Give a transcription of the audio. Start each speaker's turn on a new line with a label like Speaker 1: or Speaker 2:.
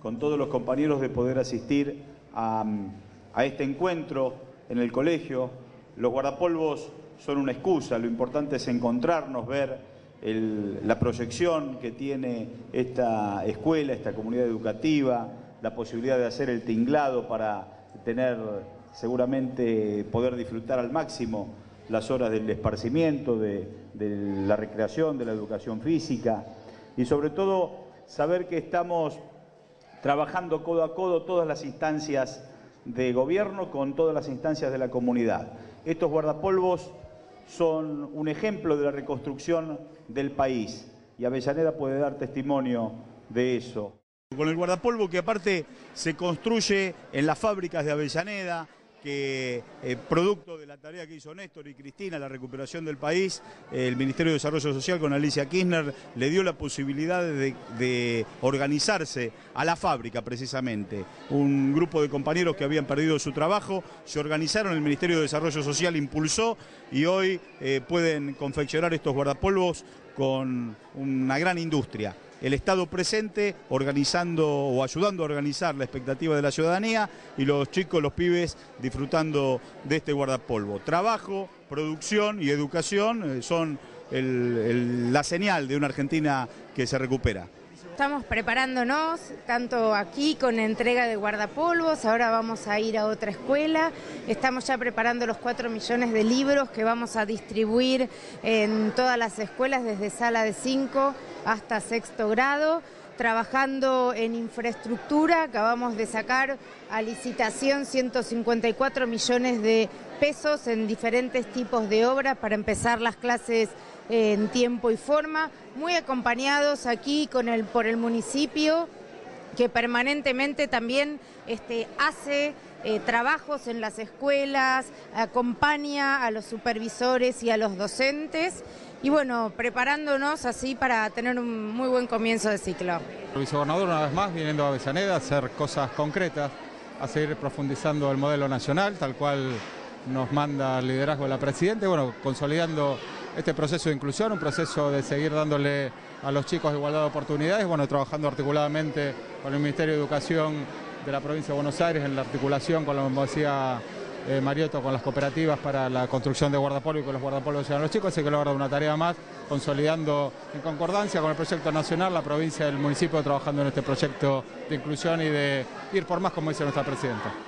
Speaker 1: con todos los compañeros de poder asistir a, a este encuentro en el colegio. Los guardapolvos son una excusa, lo importante es encontrarnos, ver la proyección que tiene esta escuela, esta comunidad educativa, la posibilidad de hacer el tinglado para tener seguramente poder disfrutar al máximo las horas del esparcimiento, de la recreación, de la educación física y sobre todo saber que estamos trabajando codo a codo todas las instancias de gobierno con todas las instancias de la comunidad. Estos guardapolvos son un ejemplo de la reconstrucción del país y Avellaneda puede dar testimonio de eso. Con el guardapolvo que aparte se construye en las fábricas de Avellaneda, que eh, producto de la tarea que hizo Néstor y Cristina, la recuperación del país, el Ministerio de Desarrollo Social con Alicia Kirchner le dio la posibilidad de, de organizarse a la fábrica precisamente. Un grupo de compañeros que habían perdido su trabajo se organizaron, el Ministerio de Desarrollo Social impulsó y hoy eh, pueden confeccionar estos guardapolvos con una gran industria el Estado presente organizando o ayudando a organizar la expectativa de la ciudadanía y los chicos, los pibes disfrutando de este guardapolvo. Trabajo, producción y educación eh, son la señal de una Argentina que se recupera.
Speaker 2: Estamos preparándonos, tanto aquí con entrega de guardapolvos, ahora vamos a ir a otra escuela, estamos ya preparando los 4 millones de libros que vamos a distribuir en todas las escuelas, desde sala de 5 hasta sexto grado, trabajando en infraestructura, acabamos de sacar a licitación 154 millones de pesos en diferentes tipos de obras para empezar las clases en tiempo y forma, muy acompañados aquí por el municipio que permanentemente también este, hace eh, trabajos en las escuelas, acompaña a los supervisores y a los docentes y bueno, preparándonos así para tener un muy buen comienzo de ciclo.
Speaker 3: El vicegobernador una vez más viniendo a Avellaneda a hacer cosas concretas, a seguir profundizando el modelo nacional, tal cual nos manda el liderazgo de la Presidenta, bueno, consolidando este proceso de inclusión, un proceso de seguir dándole a los chicos igualdad de oportunidades, bueno, trabajando articuladamente con el Ministerio de Educación de la provincia de Buenos Aires en la articulación con, como decía eh, Mariotto, con las cooperativas para la construcción de guardapolvo y con los guardapolvos sean los chicos, así que logra una tarea más, consolidando en concordancia con el proyecto nacional, la provincia y el municipio trabajando en este proyecto de inclusión y de ir por más, como dice nuestra Presidenta.